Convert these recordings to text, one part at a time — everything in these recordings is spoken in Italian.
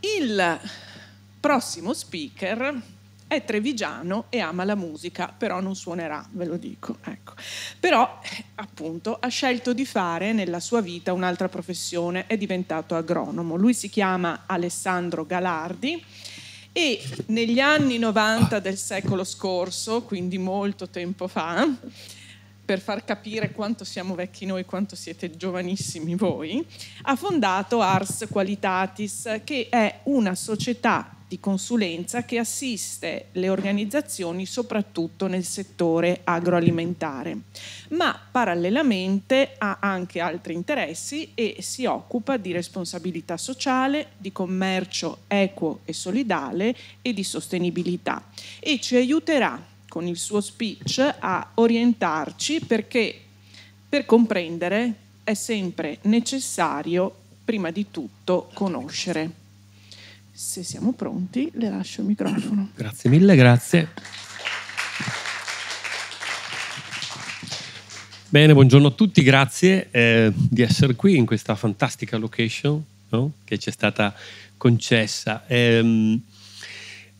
Il prossimo speaker è trevigiano e ama la musica, però non suonerà, ve lo dico. Ecco. Però, appunto, ha scelto di fare nella sua vita un'altra professione, è diventato agronomo. Lui si chiama Alessandro Galardi e negli anni 90 del secolo scorso, quindi molto tempo fa, per far capire quanto siamo vecchi noi, quanto siete giovanissimi voi, ha fondato Ars Qualitatis, che è una società di consulenza che assiste le organizzazioni soprattutto nel settore agroalimentare, ma parallelamente ha anche altri interessi e si occupa di responsabilità sociale, di commercio equo e solidale e di sostenibilità. E ci aiuterà con il suo speech a orientarci perché per comprendere è sempre necessario prima di tutto conoscere. Se siamo pronti, le lascio il microfono. Grazie mille, grazie. Bene, buongiorno a tutti, grazie eh, di essere qui in questa fantastica location no? che ci è stata concessa. Eh,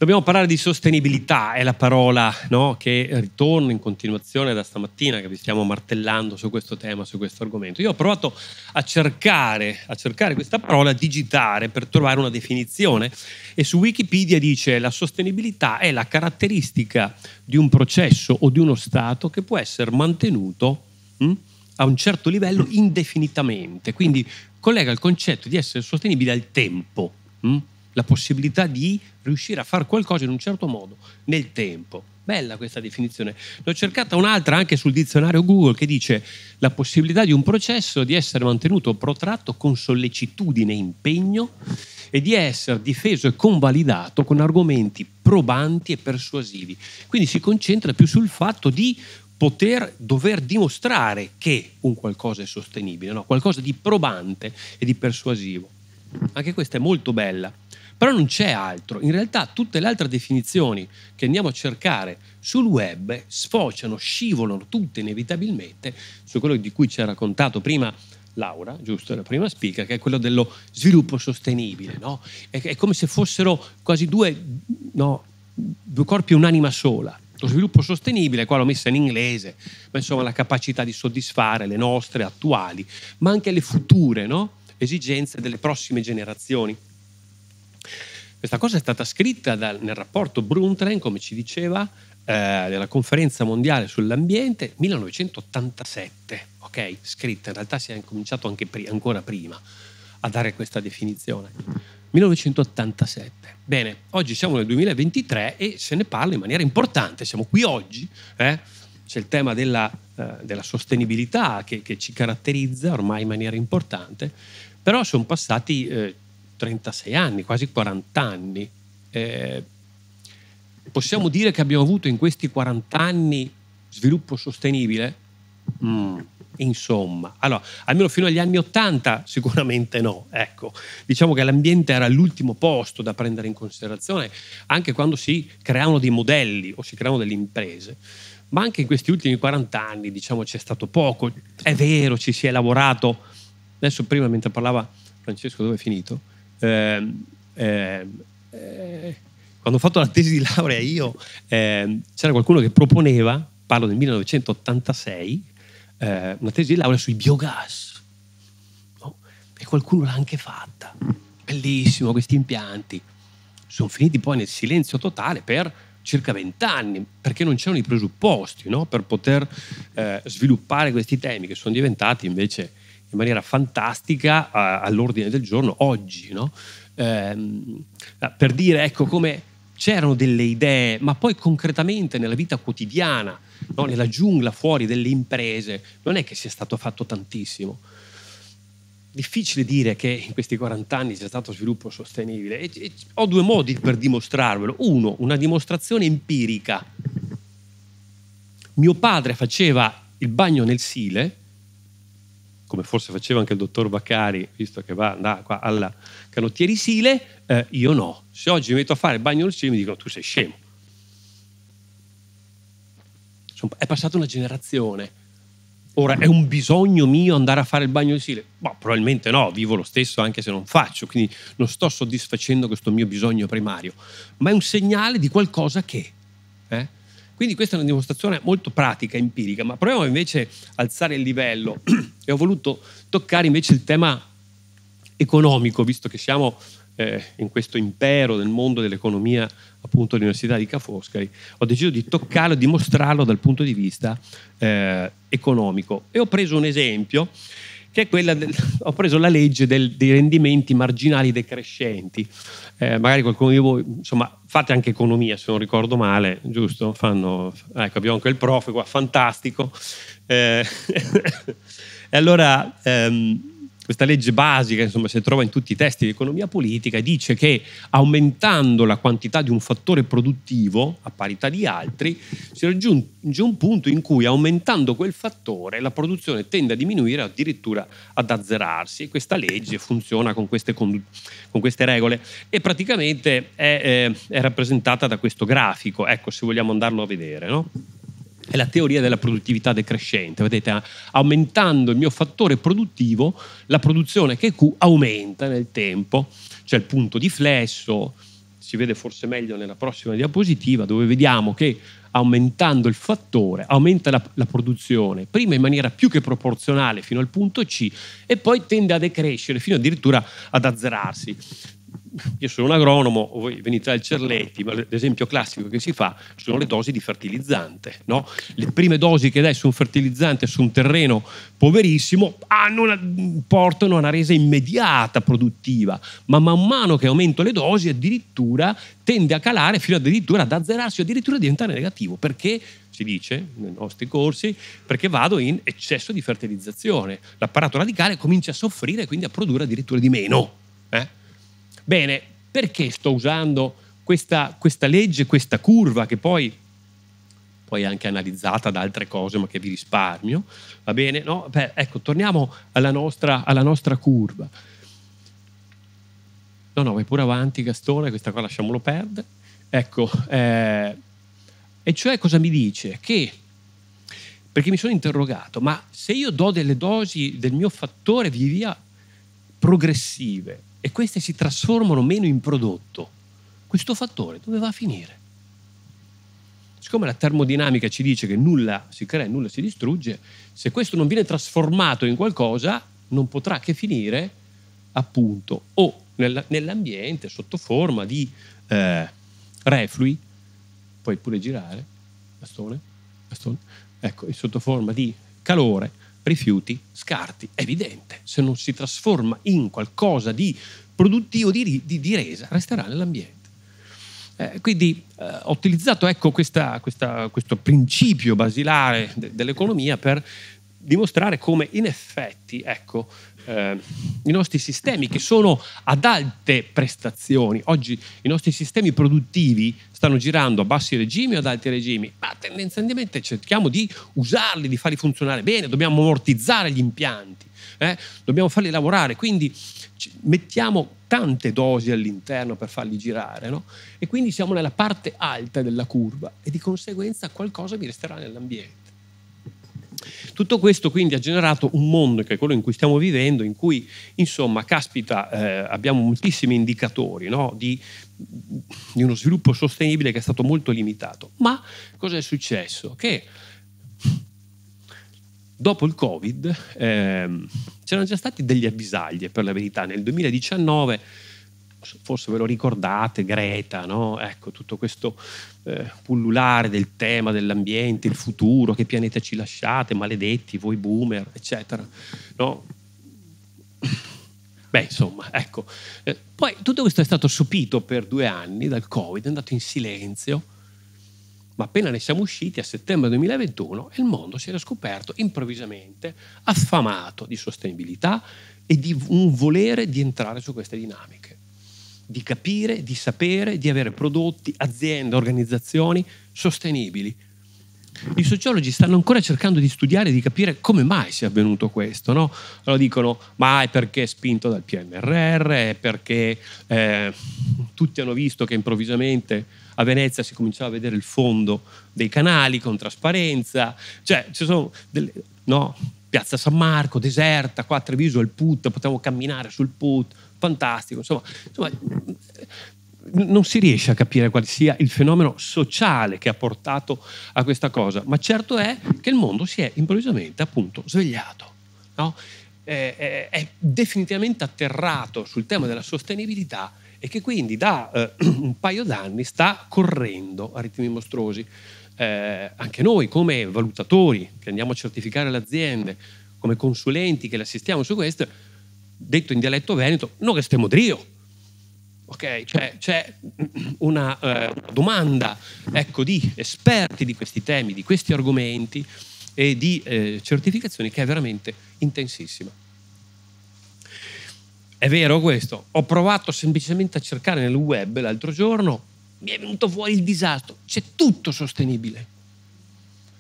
Dobbiamo parlare di sostenibilità, è la parola no, che ritorna in continuazione da stamattina che vi stiamo martellando su questo tema, su questo argomento. Io ho provato a cercare, a cercare questa parola, a digitare per trovare una definizione e su Wikipedia dice la sostenibilità è la caratteristica di un processo o di uno stato che può essere mantenuto mh, hm, a un certo livello indefinitamente, quindi collega il concetto di essere sostenibile al tempo. Mh? La possibilità di riuscire a fare qualcosa in un certo modo nel tempo. Bella questa definizione. Ne ho cercata un'altra anche sul dizionario Google che dice la possibilità di un processo di essere mantenuto protratto con sollecitudine e impegno e di essere difeso e convalidato con argomenti probanti e persuasivi. Quindi si concentra più sul fatto di poter dover dimostrare che un qualcosa è sostenibile, no? qualcosa di probante e di persuasivo. Anche questa è molto bella. Però non c'è altro. In realtà tutte le altre definizioni che andiamo a cercare sul web sfociano, scivolano tutte inevitabilmente su quello di cui ci ha raccontato prima Laura, giusto, la prima speaker, che è quello dello sviluppo sostenibile. No? È, è, come se fossero quasi due, no, due corpi e un'anima sola. Lo sviluppo sostenibile, qua l'ho messa in inglese, ma insomma la capacità di soddisfare le nostre attuali, ma anche le future no? esigenze delle prossime generazioni. Questa cosa è stata scritta dal, nel rapporto Brundtland, come ci diceva, eh, della conferenza mondiale sull'ambiente 1987, ok? Scritta, in realtà si è cominciato anche pri- ancora prima a dare questa definizione. 1987. Bene, oggi siamo nel 2023 e se ne parla in maniera importante, siamo qui oggi, eh? c'è il tema della, eh, della sostenibilità che, che, ci caratterizza ormai in maniera importante, però sono passati eh, 36 anni, quasi 40 anni. Eh, possiamo dire che abbiamo avuto in questi 40 anni sviluppo sostenibile? Mm, insomma, allora, almeno fino agli anni 80 sicuramente no. Ecco, diciamo che l'ambiente era l'ultimo posto da prendere in considerazione anche quando si creavano dei modelli o si creavano delle imprese. Ma anche in questi ultimi 40 anni, diciamo, c'è stato poco. È vero, ci si è lavorato. Adesso prima, mentre parlava Francesco, dove è finito? Eh, eh, quando ho fatto la tesi di laurea io, ehm, c'era qualcuno che proponeva, parlo del 1986, eh, una tesi di laurea sui biogas. No? E qualcuno l'ha anche fatta. Bellissimo questi impianti. Sono finiti poi nel silenzio totale per circa vent'anni, perché non c'erano i presupposti no? per poter eh, sviluppare questi temi che sono diventati invece in maniera fantastica all'ordine del giorno oggi, no? ehm, per dire ecco come c'erano delle idee, ma poi concretamente nella vita quotidiana, no? nella giungla fuori delle imprese, non è che sia stato fatto tantissimo. Difficile dire che in questi 40 anni sia stato sviluppo sostenibile. E, e, ho due modi per dimostrarvelo. Uno, una dimostrazione empirica. Mio padre faceva il bagno nel Sile come forse faceva anche il dottor Baccari, visto che va da qua alla canottieri Sile, eh, io no. Se oggi mi metto a fare il bagno nel Sile mi dicono tu sei scemo. È passata una generazione. Ora, è un bisogno mio andare a fare il bagno di stile? Boh, probabilmente no, vivo lo stesso anche se non faccio, quindi non sto soddisfacendo questo mio bisogno primario, ma è un segnale di qualcosa che. Eh? Quindi questa è una dimostrazione molto pratica, empirica, ma proviamo invece a alzare il livello e ho voluto toccare invece il tema economico, visto che siamo eh, in questo impero del mondo dell'economia appunto all'Università di Ca' Foscari, ho deciso di toccarlo, di mostrarlo dal punto di vista eh, economico. E ho preso un esempio che è quella del, ho preso la legge del, dei rendimenti marginali decrescenti. Eh, magari qualcuno di voi, insomma, fate anche economia se non ricordo male, giusto? Fanno, ecco, abbiamo anche il prof qua, fantastico. Eh, e allora ehm, questa legge basica, insomma, si trova in tutti i testi di economia politica, dice che aumentando la quantità di un fattore produttivo a parità di altri, si raggiunge un punto in cui aumentando quel fattore la produzione tende a diminuire o addirittura ad azzerarsi. E questa legge funziona con queste, con queste regole e praticamente è, è, rappresentata da questo grafico, ecco se vogliamo andarlo a vedere. No? È la teoria della produttività decrescente. Vedete, aumentando il mio fattore produttivo, la produzione che Q aumenta nel tempo. C'è il punto di flesso, si vede forse meglio nella prossima diapositiva, dove vediamo che aumentando il fattore aumenta la, la, produzione, prima in maniera più che proporzionale fino al punto C e poi tende a decrescere fino addirittura ad azzerarsi io sono un agronomo, voi venite dal Cerletti, ma l'esempio classico che si fa sono le dosi di fertilizzante. No? Le prime dosi che dai su un fertilizzante su un terreno poverissimo una, portano a una resa immediata produttiva, ma man mano che aumento le dosi addirittura tende a calare fino addirittura ad azzerarsi addirittura a diventare negativo, perché si dice nei nostri corsi, perché vado in eccesso di fertilizzazione. L'apparato radicale comincia a soffrire e quindi a produrre addirittura di meno. Eh? Bene, perché sto usando questa, questa legge, questa curva che poi, poi è anche analizzata da altre cose ma che vi risparmio? Va bene? No? Beh, ecco, torniamo alla nostra, alla nostra curva. No, no, vai pure avanti Gastone, questa qua lasciamolo perdere. Ecco, eh, e cioè cosa mi dice? Che, perché mi sono interrogato, ma se io do delle dosi del mio fattore via via progressive e queste si trasformano meno in prodotto, questo fattore dove va a finire? Siccome la termodinamica ci dice che nulla si crea e nulla si distrugge, se questo non viene trasformato in qualcosa, non potrà che finire appunto o nell'ambiente sotto forma di eh, reflui, puoi pure girare, bastone, bastone, ecco, sotto forma di calore, rifiuti, scarti. Evidente, se non si trasforma in qualcosa di produttivo, di, di, di resa, resterà nell'ambiente. Eh, quindi eh, ho utilizzato ecco, questa, questa, questo principio basilare de, dell'economia per dimostrare come in effetti ecco, eh, i nostri sistemi che sono ad alte prestazioni, oggi i nostri sistemi produttivi stanno girando a bassi regimi o ad alti regimi, ma tendenzialmente cerchiamo di usarli, di farli funzionare bene, dobbiamo ammortizzare gli impianti, eh? dobbiamo farli lavorare, quindi mettiamo tante dosi all'interno per farli girare no? e quindi siamo nella parte alta della curva e di conseguenza qualcosa vi resterà nell'ambiente. Tutto questo quindi ha generato un mondo che è quello in cui stiamo vivendo, in cui insomma, caspita, eh, abbiamo moltissimi indicatori no? di, di, uno sviluppo sostenibile che è stato molto limitato. Ma cosa è successo? Che dopo il Covid eh, c'erano già stati degli avvisaglie, per la verità. Nel 2019 forse ve lo ricordate, Greta, no? ecco, tutto questo eh, pullulare del tema dell'ambiente, il futuro, che pianeta ci lasciate, maledetti, voi boomer, eccetera. No? Beh, insomma, ecco. Eh, poi tutto questo è stato sopito per due anni dal Covid, è andato in silenzio, ma appena ne siamo usciti a settembre 2021 il mondo si era scoperto improvvisamente affamato di sostenibilità e di un volere di entrare su queste dinamiche di capire, di sapere, di avere prodotti, aziende, organizzazioni sostenibili. I sociologi stanno ancora cercando di studiare e di capire come mai sia avvenuto questo. No? Allora dicono, ma è perché è spinto dal PNRR, è perché eh, tutti hanno visto che improvvisamente a Venezia si cominciava a vedere il fondo dei canali con trasparenza, cioè ci sono delle, no? Piazza San Marco, deserta, qua a Treviso il put, potevo camminare sul put, fantastico, insomma, insomma non si riesce a capire quale sia il fenomeno sociale che ha portato a questa cosa, ma certo è che il mondo si è improvvisamente appunto svegliato. No? È, è, definitivamente atterrato sul tema della sostenibilità e che quindi da eh, un paio d'anni sta correndo a ritmi mostruosi. Eh, anche noi come valutatori che andiamo a certificare le aziende, come consulenti che le assistiamo su questo, detto in dialetto veneto, non restiamo drio Ok, cioè, c'è una eh, domanda ecco, di esperti di questi temi, di questi argomenti e di eh, certificazioni che è veramente intensissima. È vero questo? Ho provato semplicemente a cercare nel web l'altro giorno, mi è venuto fuori il disastro, c'è tutto sostenibile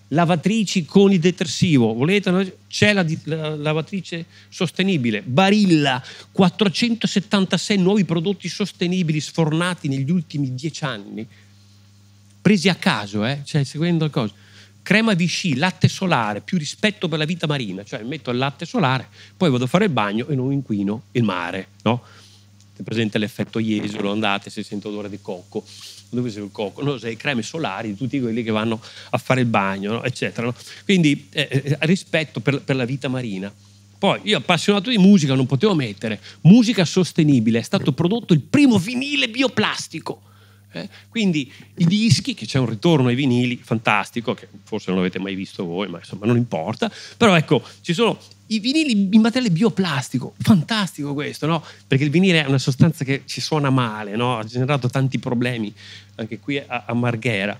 lavatrici con il detersivo, volete? C'è la, la, lavatrice sostenibile, Barilla, 476 nuovi prodotti sostenibili sfornati negli ultimi dieci anni, presi a caso, eh? cioè seguendo il coso. Crema Vichy, latte solare, più rispetto per la vita marina, cioè metto il latte solare, poi vado a fare il bagno e non inquino il mare, no? È presente l'effetto Jesolo, andate se sento odore di cocco dove sei il cocco? No, sei creme solari di tutti quelli che vanno a fare il bagno, no? eccetera. No? Quindi eh, eh, rispetto per, per la vita marina. Poi io appassionato di musica non potevo mettere musica sostenibile, è stato prodotto il primo vinile bioplastico. Eh? Quindi i dischi, che c'è un ritorno ai vinili fantastico, che forse non avete mai visto voi, ma insomma non importa, però ecco, ci sono i vinili in materiale bioplastico, fantastico questo, no? Perché il vinile è una sostanza che ci suona male, no? Ha generato tanti problemi anche qui a, a Marghera.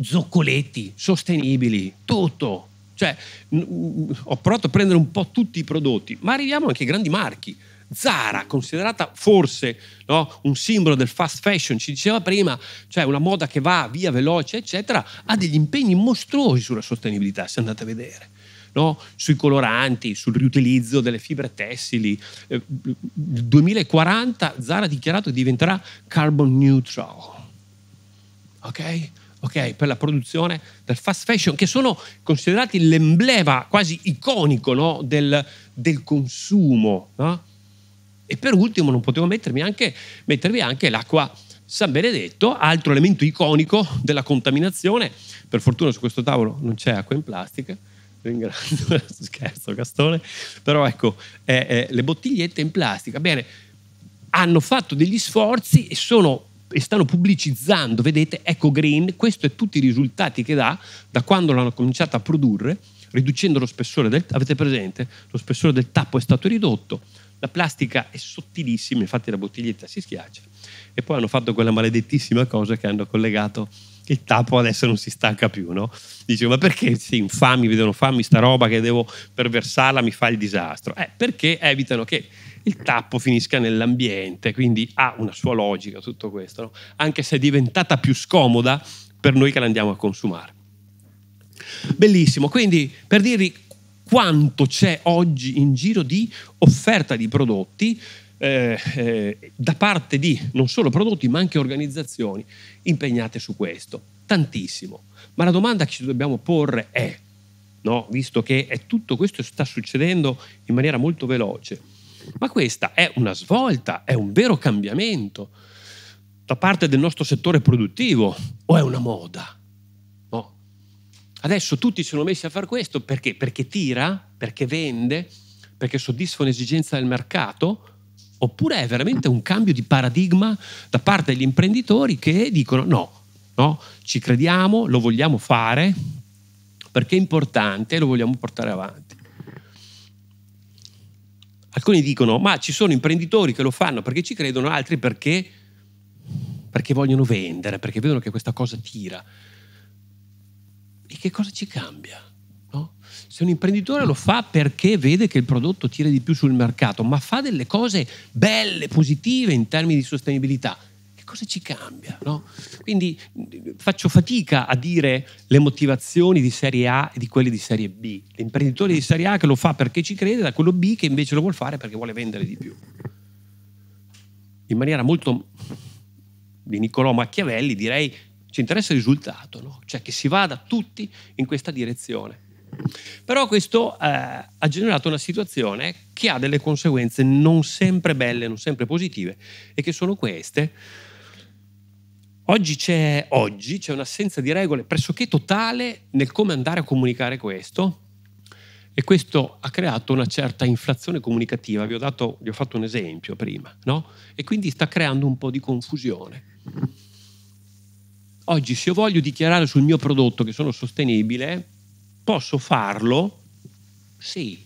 Zoccoletti sostenibili, tutto. Cioè, ho provato a prendere un po' tutti i prodotti, ma arriviamo anche ai grandi marchi. Zara, considerata forse no, un simbolo del fast fashion, ci diceva prima, cioè una moda che va via veloce, eccetera, ha degli impegni mostruosi sulla sostenibilità, se andate a vedere no? sui coloranti, sul riutilizzo delle fibre tessili. Nel eh, 2040 Zara ha dichiarato che diventerà carbon neutral. Ok? ok, per la produzione del fast fashion, che sono considerati l'emblema quasi iconico no? del, del, consumo. No? E per ultimo non potevo mettermi anche, mettervi anche l'acqua. San Benedetto, altro elemento iconico della contaminazione. Per fortuna su questo tavolo non c'è acqua in plastica, ringrazio, scherzo Gastone, però ecco, eh, eh, le bottigliette in plastica, bene, hanno fatto degli sforzi e, sono, e stanno pubblicizzando, vedete, Eco Green, questo è tutti i risultati che dà da quando l'hanno cominciato a produrre, riducendo lo spessore del, avete presente? Lo spessore del tappo è stato ridotto, la plastica è sottilissima, infatti la bottiglietta si schiaccia e poi hanno fatto quella maledettissima cosa che hanno collegato il tappo adesso non si stanca più, no? Dicevo, ma perché si infami, vedono fammi sta roba che devo per versarla mi fa il disastro? Eh, perché evitano che il tappo finisca nell'ambiente, quindi ha una sua logica tutto questo, no? anche se è diventata più scomoda per noi che la andiamo a consumare. Bellissimo, quindi per dirvi quanto c'è oggi in giro di offerta di prodotti, eh, eh, da parte di non solo prodotti ma anche organizzazioni impegnate su questo, tantissimo. Ma la domanda che ci dobbiamo porre è, no, visto che tutto questo sta succedendo in maniera molto veloce, ma questa è una svolta, è un vero cambiamento da parte del nostro settore produttivo o è una moda? Adesso tutti sono messi a fare questo perché? Perché tira, perché vende, perché soddisfa un'esigenza del mercato Oppure è veramente un cambio di paradigma da parte degli imprenditori che dicono no, no, ci crediamo, lo vogliamo fare perché è importante e lo vogliamo portare avanti. Alcuni dicono ma ci sono imprenditori che lo fanno perché ci credono, altri perché, perché vogliono vendere, perché vedono che questa cosa tira. E che cosa ci cambia? Se un imprenditore lo fa perché vede che il prodotto tira di più sul mercato, ma fa delle cose belle, positive in termini di sostenibilità, che cosa ci cambia? No? Quindi faccio fatica a dire le motivazioni di serie A e di quelle di serie B. L'imprenditore di serie A che lo fa perché ci crede, da quello B che invece lo vuole fare perché vuole vendere di più. In maniera molto di Niccolò Machiavelli direi ci interessa il risultato, no? cioè che si vada tutti in questa direzione Però questo eh, ha generato una situazione che ha delle conseguenze non sempre belle, non sempre positive, e che sono queste. Oggi c'è, oggi c'è un'assenza di regole pressoché totale nel come andare a comunicare questo, e questo ha creato una certa inflazione comunicativa. Vi ho, dato, vi ho fatto un esempio prima, no? E quindi sta creando un po' di confusione. Oggi, se io voglio dichiarare sul mio prodotto che sono sostenibile, Posso farlo? Sì.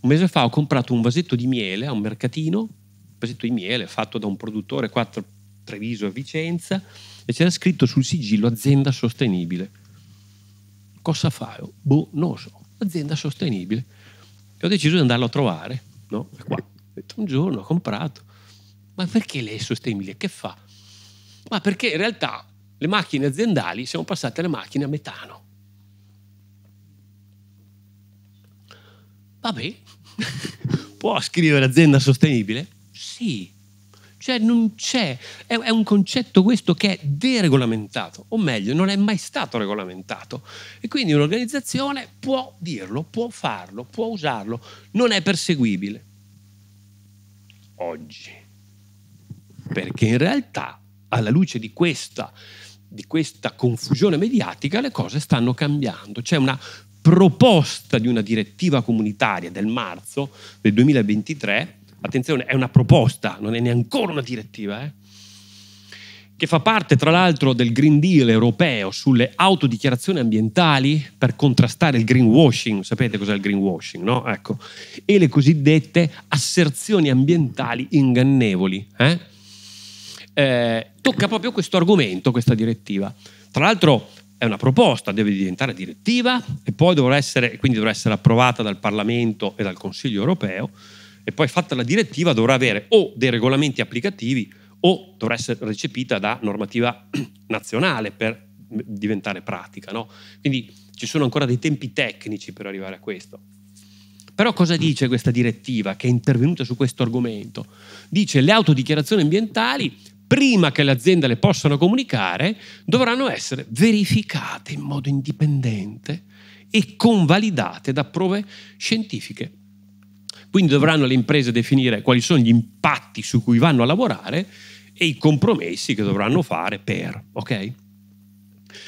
Un mese fa ho comprato un vasetto di miele a un mercatino, un vasetto di miele fatto da un produttore 4 Treviso a Vicenza e c'era scritto sul sigillo azienda sostenibile. Cosa fa? Boh, non so, azienda sostenibile. E ho deciso di andarlo a trovare, no? Qua. Un giorno ho comprato. Ma perché lei è sostenibile? Che fa? Ma perché in realtà le macchine aziendali siamo passate alle macchine a metano. Vabbè, può scrivere azienda sostenibile? Sì, cioè non c'è, è, è, un concetto questo che è deregolamentato, o meglio, non è mai stato regolamentato. E quindi un'organizzazione può dirlo, può farlo, può usarlo, non è perseguibile. Oggi. Perché in realtà, alla luce di questa di questa confusione mediatica le cose stanno cambiando. C'è una proposta di una direttiva comunitaria del marzo del 2023, attenzione, è una proposta, non è neanche una direttiva, eh? che fa parte tra l'altro del Green Deal europeo sulle autodichiarazioni ambientali per contrastare il greenwashing, sapete cos'è il greenwashing, no? Ecco, e le cosiddette asserzioni ambientali ingannevoli. Eh? Eh, tocca proprio questo argomento, questa direttiva. Tra l'altro è una proposta, deve diventare direttiva e poi dovrà essere, quindi dovrà essere approvata dal Parlamento e dal Consiglio europeo e poi fatta la direttiva dovrà avere o dei regolamenti applicativi o dovrà essere recepita da normativa nazionale per diventare pratica. No? Quindi ci sono ancora dei tempi tecnici per arrivare a questo. Però cosa dice questa direttiva che è intervenuta su questo argomento? Dice le autodichiarazioni ambientali prima che le aziende le possano comunicare, dovranno essere verificate in modo indipendente e convalidate da prove scientifiche. Quindi dovranno le imprese definire quali sono gli impatti su cui vanno a lavorare e i compromessi che dovranno fare per, ok?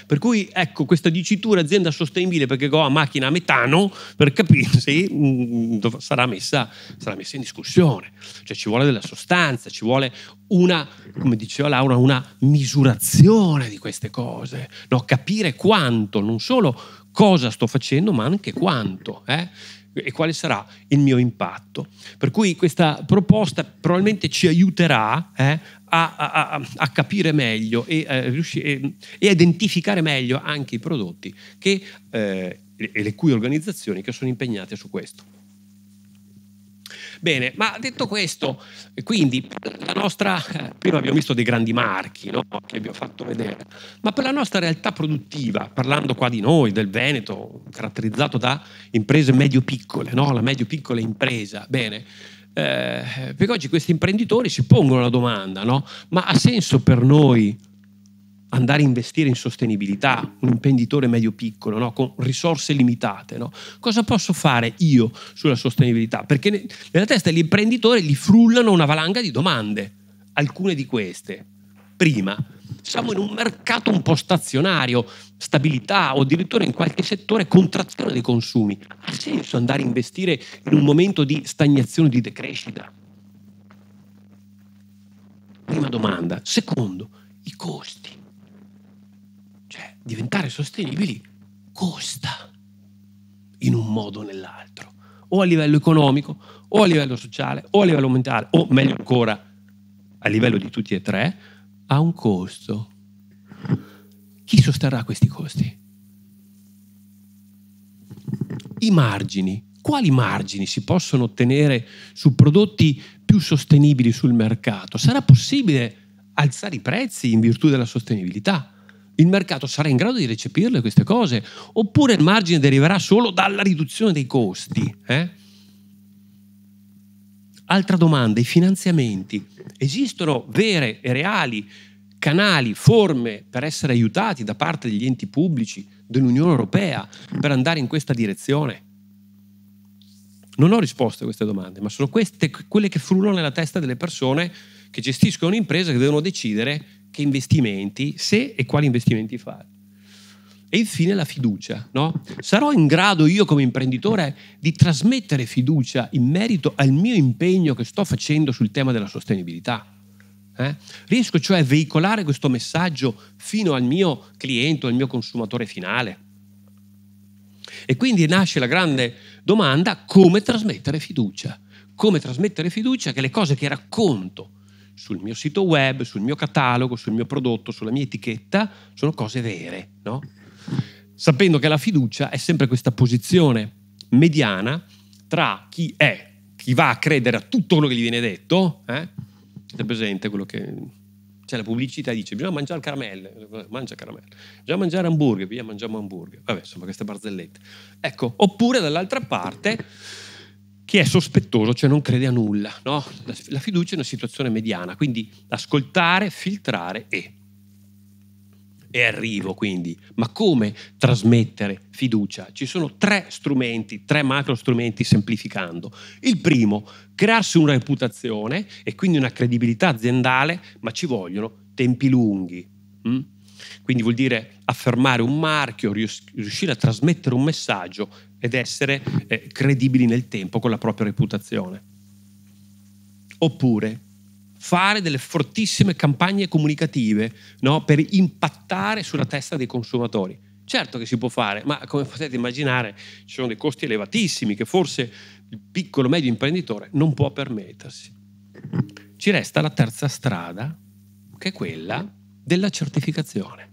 Per cui ecco questa dicitura azienda sostenibile perché ho a macchina a metano, per capirsi, mm, sarà messa, sarà messa in discussione. Cioè ci vuole della sostanza, ci vuole una, come diceva Laura, una misurazione di queste cose, no? capire quanto, non solo cosa sto facendo, ma anche quanto. Eh? e quale sarà il mio impatto. Per cui questa proposta probabilmente ci aiuterà eh, a, a, a, capire meglio e, eh, e, e, identificare meglio anche i prodotti che, eh, e le cui organizzazioni che sono impegnate su questo. Bene, ma detto questo, quindi la nostra, prima abbiamo visto dei grandi marchi no? che abbiamo fatto vedere, ma per la nostra realtà produttiva, parlando qua di noi, del Veneto, caratterizzato da imprese medio-piccole, no? la medio-piccola impresa, bene, eh, perché oggi questi imprenditori si pongono la domanda, no? ma ha senso per noi andare a investire in sostenibilità, un imprenditore medio-piccolo, no? con risorse limitate. No? Cosa posso fare io sulla sostenibilità? Perché nella testa degli imprenditori gli frullano una valanga di domande. Alcune di queste. Prima, siamo in un mercato un po' stazionario, stabilità o addirittura in qualche settore contrazione dei consumi. Ha senso andare a investire in un momento di stagnazione, di decrescita? Prima domanda. Secondo, i costi diventare sostenibili costa in un modo o nell'altro, o a livello economico, o a livello sociale, o a livello mentale, o meglio ancora, a livello di tutti e tre, ha un costo. Chi sosterrà questi costi? I margini. Quali margini si possono ottenere su prodotti più sostenibili sul mercato? Sarà possibile alzare i prezzi in virtù della sostenibilità? il mercato sarà in grado di recepirle queste cose oppure il margine deriverà solo dalla riduzione dei costi? Eh? Altra domanda, i finanziamenti. Esistono vere e reali canali, forme per essere aiutati da parte degli enti pubblici, dell'Unione Europea, per andare in questa direzione? Non ho risposto a queste domande, ma sono queste quelle che frullano nella testa delle persone che gestiscono un'impresa che devono decidere che investimenti, se e quali investimenti fare. E infine la fiducia. No? Sarò in grado io come imprenditore di trasmettere fiducia in merito al mio impegno che sto facendo sul tema della sostenibilità? Eh? Riesco cioè a veicolare questo messaggio fino al mio cliente, al mio consumatore finale? E quindi nasce la grande domanda come trasmettere fiducia. Come trasmettere fiducia che le cose che racconto sul mio sito web, sul mio catalogo, sul mio prodotto, sulla mia etichetta, sono cose vere, no? Sapendo che la fiducia è sempre questa posizione mediana tra chi è, chi va a credere a tutto quello che gli viene detto, eh? Siete presente quello che... C'è la pubblicità dice bisogna mangiare caramelle, mangia caramelle, bisogna mangiare hamburger, via mangiamo hamburger. Vabbè, insomma, queste barzellette. Ecco, oppure dall'altra parte chi è sospettoso, cioè non crede a nulla. No? La fiducia è una situazione mediana, quindi ascoltare, filtrare e e arrivo quindi. Ma come trasmettere fiducia? Ci sono tre strumenti, tre macro strumenti semplificando. Il primo, crearsi una reputazione e quindi una credibilità aziendale, ma ci vogliono tempi lunghi. Hm? Quindi vuol dire affermare un marchio, riuscire a trasmettere un messaggio ed essere eh, credibili nel tempo con la propria reputazione. Oppure fare delle fortissime campagne comunicative no? per impattare sulla testa dei consumatori. Certo che si può fare, ma come potete immaginare ci sono dei costi elevatissimi che forse il piccolo medio imprenditore non può permettersi. Ci resta la terza strada, che è quella della certificazione.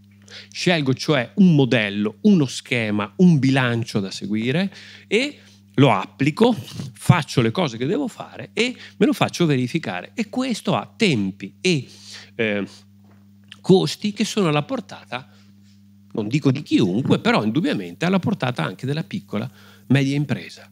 Scelgo cioè un modello, uno schema, un bilancio da seguire e lo applico, faccio le cose che devo fare e me lo faccio verificare. E questo ha tempi e eh, costi che sono alla portata, non dico di chiunque, però indubbiamente alla portata anche della piccola media impresa.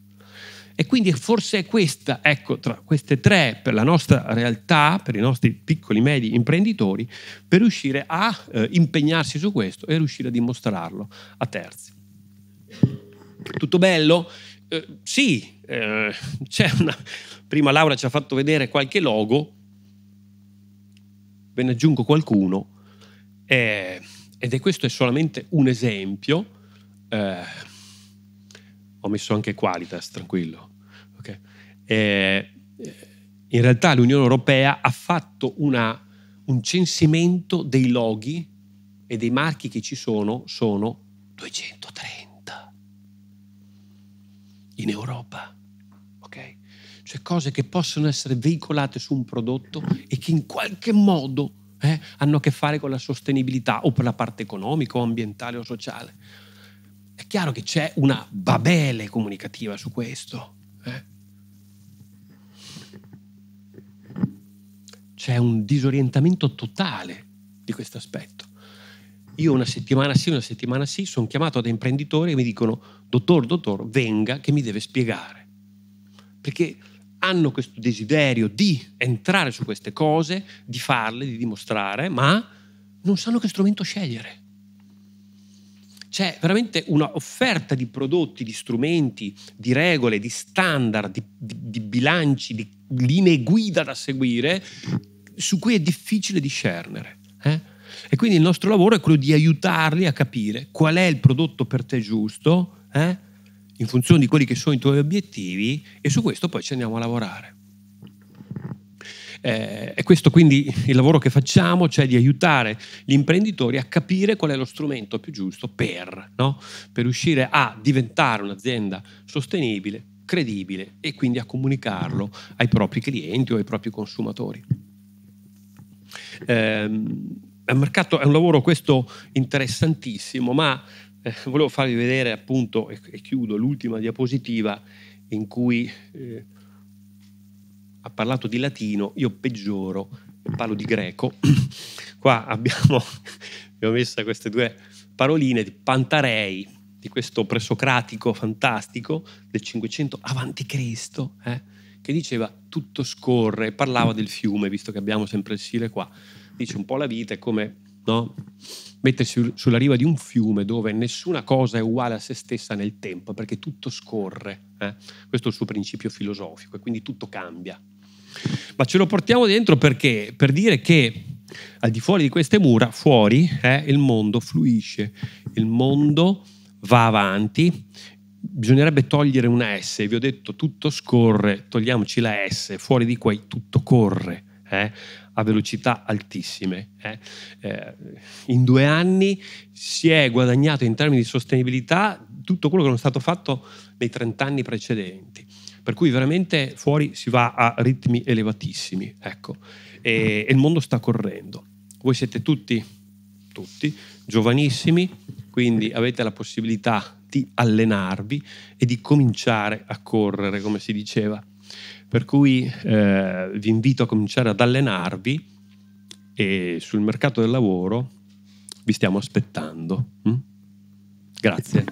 E quindi forse è questa, ecco, tra queste tre per la nostra realtà, per i nostri piccoli medi imprenditori, per riuscire a eh, impegnarsi su questo e riuscire a dimostrarlo a terzi. Tutto bello? Eh, sì, eh, c'è una... Prima Laura ci ha fatto vedere qualche logo, ve ne aggiungo qualcuno, eh, ed è questo è solamente un esempio. Eh, ho messo anche Qualitas, tranquillo. Okay. Eh, in realtà l'Unione Europea ha fatto una, un censimento dei loghi e dei marchi che ci sono, sono 230 in Europa. Ok? Cioè cose che possono essere veicolate su un prodotto e che in qualche modo eh, hanno a che fare con la sostenibilità o per la parte economica o ambientale o sociale. È chiaro che c'è una babele comunicativa su questo. Eh? C'è un disorientamento totale di questo aspetto. Io una settimana sì, una settimana sì, sono chiamato da imprenditori e mi dicono, dottor, dottor, venga che mi deve spiegare. Perché hanno questo desiderio di entrare su queste cose, di farle, di dimostrare, ma non sanno che strumento scegliere. C'è veramente un'offerta di prodotti, di strumenti, di regole, di standard, di, di, di bilanci, di linee guida da seguire, su cui è difficile discernere. Eh? E quindi il nostro lavoro è quello di aiutarli a capire qual è il prodotto per te giusto, eh? in funzione di quelli che sono i tuoi obiettivi, e su questo poi ci andiamo a lavorare. Eh, è questo quindi il lavoro che facciamo, cioè di aiutare gli imprenditori a capire qual è lo strumento più giusto per, no? per riuscire a diventare un'azienda sostenibile, credibile e quindi a comunicarlo ai propri clienti o ai propri consumatori. Eh, è un mercato, è un lavoro questo interessantissimo, ma eh, volevo farvi vedere appunto, e, e, chiudo, l'ultima diapositiva in cui eh, ha parlato di latino, io peggioro, parlo di greco. Qua abbiamo, abbiamo messo queste due paroline di Pantarei, di questo presocratico fantastico del 500 avanti Cristo, eh, che diceva tutto scorre, parlava del fiume, visto che abbiamo sempre il Sile qua dice un po' la vita è come no? mettersi sulla riva di un fiume dove nessuna cosa è uguale a se stessa nel tempo, perché tutto scorre. Eh? Questo è il suo principio filosofico e quindi tutto cambia. Ma ce lo portiamo dentro perché? Per dire che al di fuori di queste mura, fuori, eh, il mondo fluisce, il mondo va avanti. Bisognerebbe togliere una S, vi ho detto tutto scorre, togliamoci la S, fuori di qua tutto corre. Eh, a velocità altissime. Eh. Eh, in due anni si è guadagnato in termini di sostenibilità tutto quello che non è stato fatto nei 30 anni precedenti. Per cui veramente fuori si va a ritmi elevatissimi. Ecco. E, e il mondo sta correndo. Voi siete tutti, tutti, giovanissimi, quindi avete la possibilità di allenarvi e di cominciare a correre, come si diceva. Per cui eh, vi invito a cominciare ad allenarvi e sul mercato del lavoro vi stiamo aspettando. Mm? Grazie.